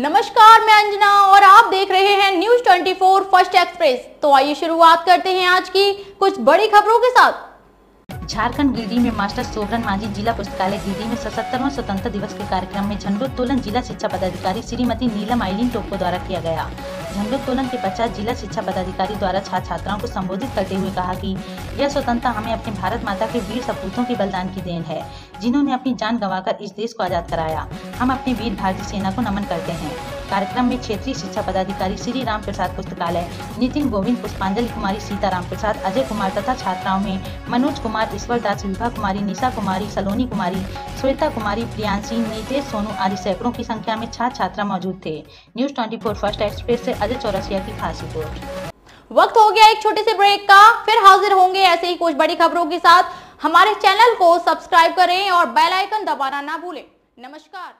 नमस्कार, मैं अंजना और आप देख रहे हैं न्यूज़ 24 फ़र्स्ट एक्सप्रेस तो आइए शुरुआत करते हैं आज की कुछ बड़ी खबरों के साथ। झारखंड गिरिडीह में मास्टर सोबरन मांझी जिला पुस्तकालय गिरिडीह में सतहत्तरवा स्वतंत्रता दिवस के कार्यक्रम में झंडोत्तोलन जिला शिक्षा पदाधिकारी श्रीमती नीलम आइलिन टोपो द्वारा किया गया। झंडोत्तोलन के पश्चात जिला शिक्षा पदाधिकारी द्वारा छात्र छात्राओं को संबोधित करते हुए कहा कि यह स्वतंत्रता हमें अपने भारत माता के वीर सपूतों के बलिदान की देन है, जिन्होंने अपनी जान गंवाकर इस देश को आज़ाद कराया। हम अपने वीर भारतीय सेना को नमन करते हैं। कार्यक्रम में क्षेत्रीय शिक्षा पदाधिकारी श्री राम प्रसाद पुस्तकालय, नितिन गोविंद पुष्पांजलि कुमारी सीताराम प्रसाद, अजय कुमार तथा छात्राओं में मनोज कुमार, ईश्वर दास, विभा कुमारी, निशा कुमारी, सलोनी कुमारी श्वेता कुमारी प्रियांशी नीतेश सोनू आदि सैकड़ों की संख्या में छात्र छात्रा मौजूद थे। न्यूज़ ट्वेंटी फ़र्स्ट एक्सप्रेस ऐसी अजय चौरसिया की खास रिपोर्ट। वक्त हो गया एक छोटे से ब्रेक का, फिर हाजिर होंगे ऐसे ही कुछ बड़ी खबरों के साथ। हमारे चैनल को सब्सक्राइब करें और बेल आइकन दबाना ना भूलें। नमस्कार।